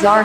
Czar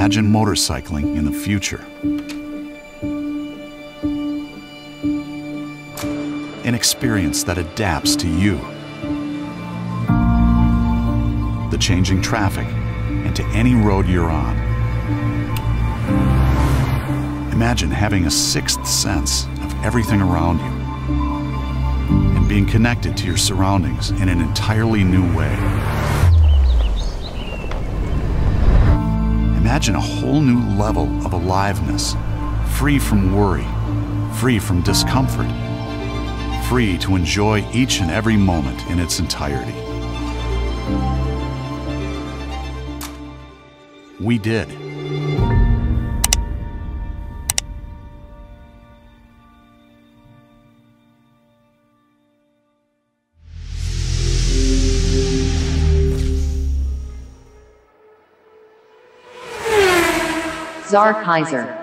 Imagine motorcycling in the future. An experience that adapts to you, the changing traffic, and to any road you're on. Imagine having a sixth sense of everything around you and being connected to your surroundings in an entirely new way. Imagine a whole new level of aliveness, free from worry, free from discomfort, free to enjoy each and every moment in its entirety. We did. Czar Kaiser.